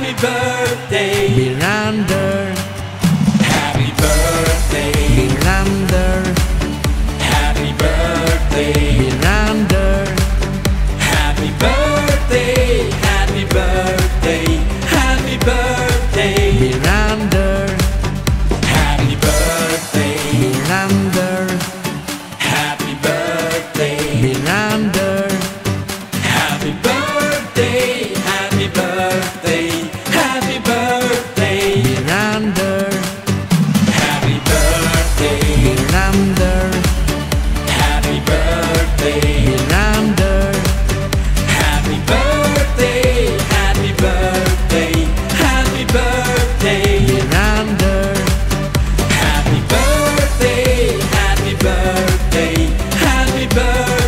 Happy birthday, Mirander. Happy birthday, Mirander. Happy birthday. Bird.